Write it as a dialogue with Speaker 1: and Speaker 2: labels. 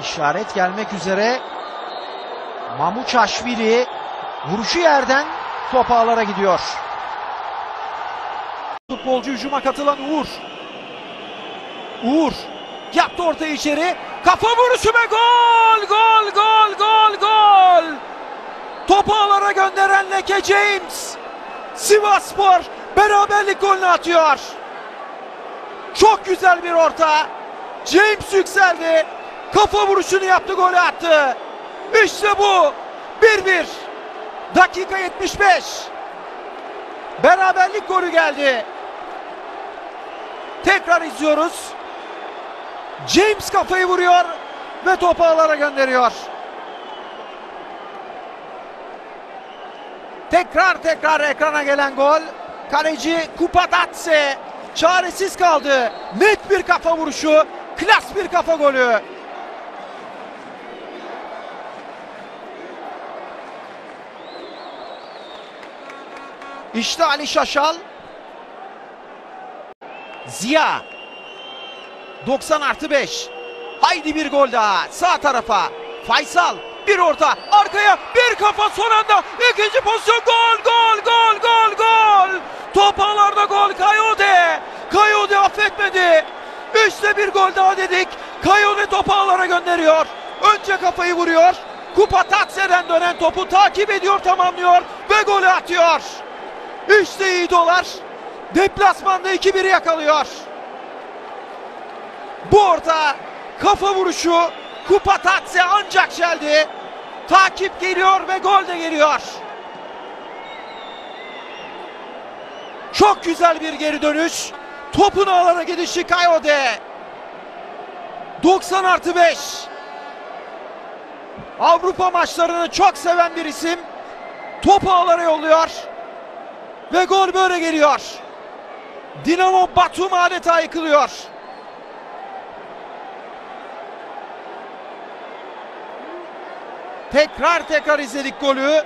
Speaker 1: İşaret gelmek üzere. Mamuçaşvili vuruşu yerden top ağlara gidiyor. Futbolcu hücuma katılan Uğur. Uğur yaptı ortaya içeri. Kafa vuruşu ve gol! Gol! Gol! Gol! Gol! Topu ağlara gönderen Leke James. Sivasspor beraberlik golünü atıyor. Çok güzel bir orta. James yükseldi. Kafa vuruşunu yaptı, golü attı. İşte bu. 1-1. Dakika 75. Beraberlik golü geldi. Tekrar izliyoruz. James kafayı vuruyor ve topu ağlara gönderiyor. Tekrar tekrar ekrana gelen gol. Kaleci Kupatatse çaresiz kaldı. Net bir kafa vuruşu. Klas bir kafa golü. İşte Ali Şaşal. Ziya. 90 artı 5. Haydi bir gol daha. Sağ tarafa. Faysal. Bir orta. Arkaya bir kafa son anda. ikinci pozisyon. Gol gol gol gol gol. Top ağlarda gol. Kayode. Kayode affetmedi. İşte bir gol daha dedik. Kayode topu ağlara gönderiyor. Önce kafayı vuruyor. Kupa Tatse'den dönen topu takip ediyor tamamlıyor. Ve golü atıyor. İşte iyi dolar. Deplasmanda 2-1 yakalıyor. Bu orta kafa vuruşu Kupa Tatse ancak geldi. Takip geliyor ve gol de geliyor. Çok güzel bir geri dönüş. Topun ağlara gidişi Kayode. 90 artı 5. Avrupa maçlarını çok seven bir isim. Topu ağlara yolluyor. Ve gol böyle geliyor. Dinamo Batum adeta yıkılıyor. Tekrar tekrar izledik golü.